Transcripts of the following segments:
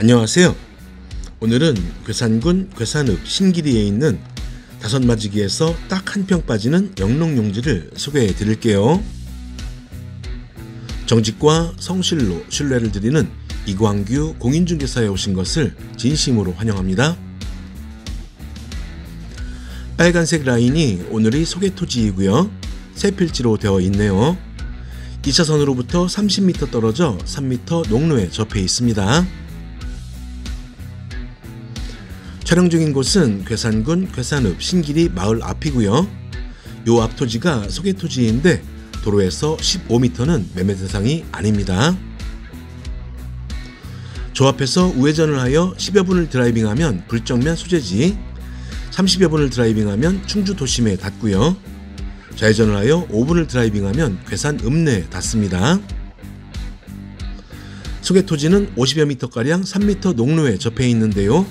안녕하세요. 오늘은 괴산군 괴산읍 신기리에 있는 다섯마지기에서 딱 한 평 빠지는 영농용지를 소개해 드릴게요. 정직과 성실로 신뢰를 드리는 이광규 공인중개사에 오신 것을 진심으로 환영합니다. 빨간색 라인이 오늘의 소개 토지이고요. 새 필지로 되어 있네요. 2차선으로부터 30m 떨어져 3m 농로에 접해 있습니다. 촬영 중인 곳은 괴산군 괴산읍 신길이 마을 앞이고요. 요 앞 토지가 소개 토지인데 도로에서 15m는 매매 대상이 아닙니다. 조 앞에서 우회전을 하여 10여 분을 드라이빙하면 불정면 소재지 30여 분을 드라이빙하면 충주 도심에 닿고요. 좌회전을 하여 5분을 드라이빙하면 괴산 읍내에 닿습니다. 소개 토지는 50여 미터가량 3m 농로에 접해 있는데요.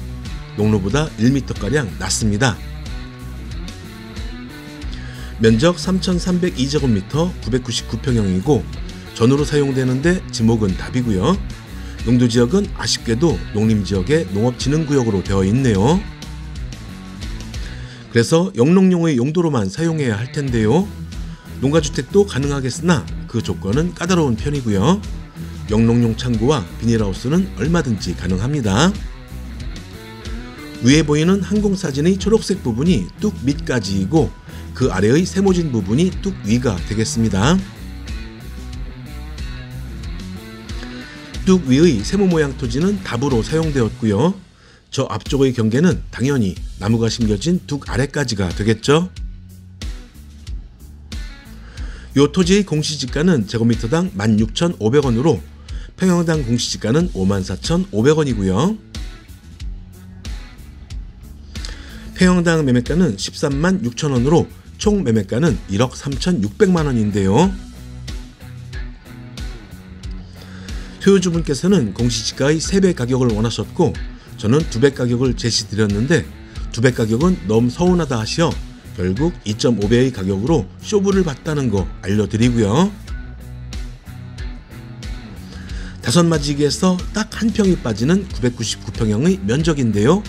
농로보다 1m가량 낮습니다. 면적 3,302제곱미터 999평형이고 전으로 사용되는데 지목은 답이고요. 용도 지역은 아쉽게도 농림지역의 농업진흥구역으로 되어 있네요. 그래서 영농용의 용도로만 사용해야 할 텐데요. 농가주택도 가능하겠으나 그 조건은 까다로운 편이고요. 영농용 창고와 비닐하우스는 얼마든지 가능합니다. 위에 보이는 항공사진의 초록색 부분이 뚝 밑까지이고 그 아래의 세모진 부분이 뚝 위가 되겠습니다. 뚝 위의 세모 모양 토지는 답으로 사용되었고요. 저 앞쪽의 경계는 당연히 나무가 심겨진 뚝 아래까지가 되겠죠. 요 토지의 공시지가는 제곱미터당 16,500원으로 평형당 공시지가는 54,500원이고요. 평형당 매매가는 13만 6천원으로 총 매매가는 1억 3,600만 원인데요. 소유주분께서는 공시지가의 3배 가격을 원하셨고 저는 2배 가격을 제시드렸는데 2배 가격은 너무 서운하다 하시어 결국 2.5배의 가격으로 쇼부를 봤다는 거 알려드리고요. 다섯 마지기에서 딱 한 평이 빠지는 999평형의 면적인데요.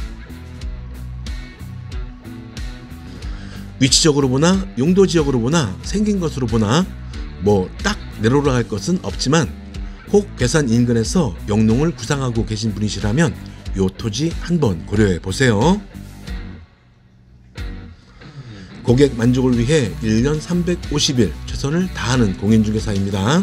위치적으로 보나 용도 지역으로 보나 생긴 것으로 보나 뭐 딱 내로라 할 것은 없지만 혹 괴산 인근에서 영농을 구상하고 계신 분이시라면 요 토지 한번 고려해 보세요. 고객 만족을 위해 1년 350일 최선을 다하는 공인중개사입니다.